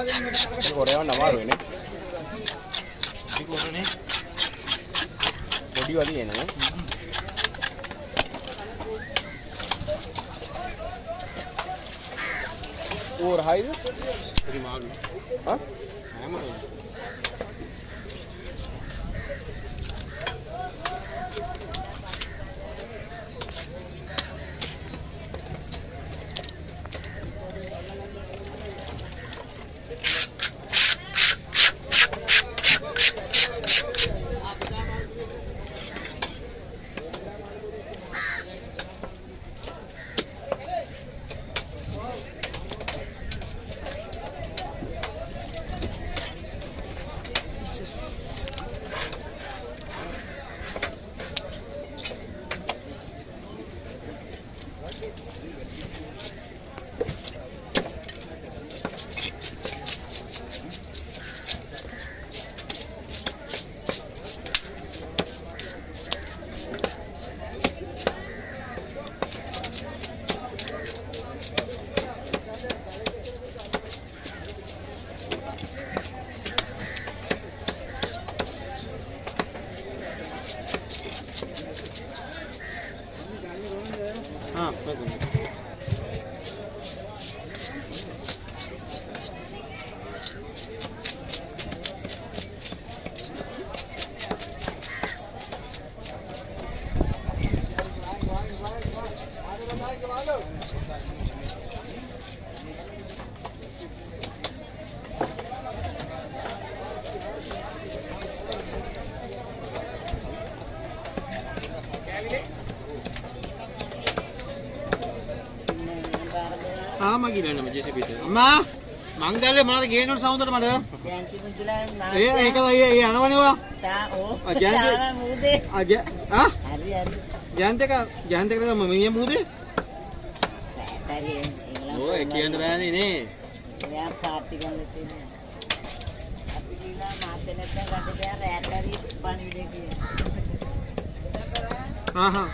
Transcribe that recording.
ඒක හොරයවන්න අමාරුයි නේ. ඒක උරනේ. පොඩි වලිය නේ. ඕර හයිද? පොඩි මාළු. හා? හැම 아, 그래 ආම ගිලන්න මජේසි පිට. අම්මා මංගල්‍ය මොනවද ගේනවද සවුන්දට මට? ජයන්ති පුංචිලා ඒ ඒක ඒ ඒ යනවනේ තා ඕ ජයන්ති- තාම මූදේ අජ ආ හරි හරි ජයන්තක ජයන්තක තමයි මිනිහ මුදේ? පැටරි ඕ ඒ කියන්න බෑනේ නේ. එයා පාටි ගන්න තියෙනවා අපි ගිහලා මාතේ නැත්තම් රට ගියා රැට හරි පණිවිඩේ කියන ආ හා